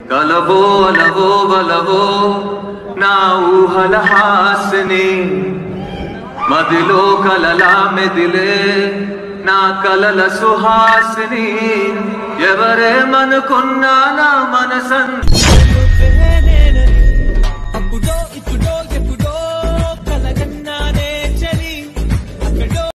కలవో లవో బలవో నా ఊహల హాసిని. మదిలో కలలా మెదిలే నా కలల సుహాసిని. ఎవరేమనుకున్నా నా మనస